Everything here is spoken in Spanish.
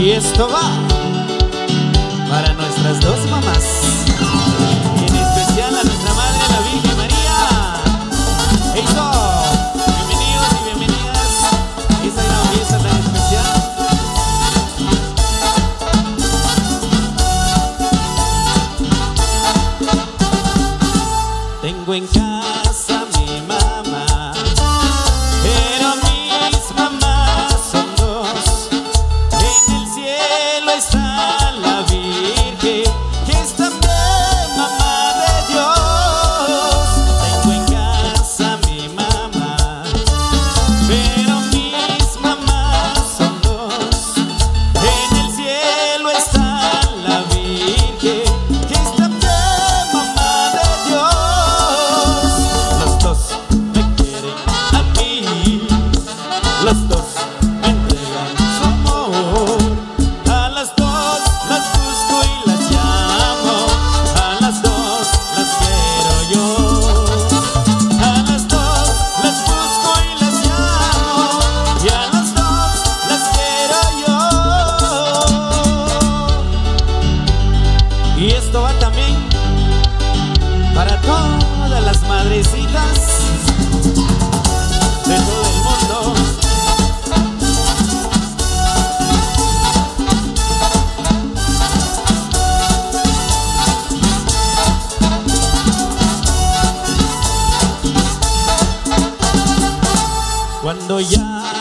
Y esto va para nuestras dos mamás. En especial a nuestra madre, la Virgen María. Esto. Bienvenidos y bienvenidas. Esta gran fiesta tan especial. Tengo en casa. para todas las madrecitas de todo el mundo. Cuando ya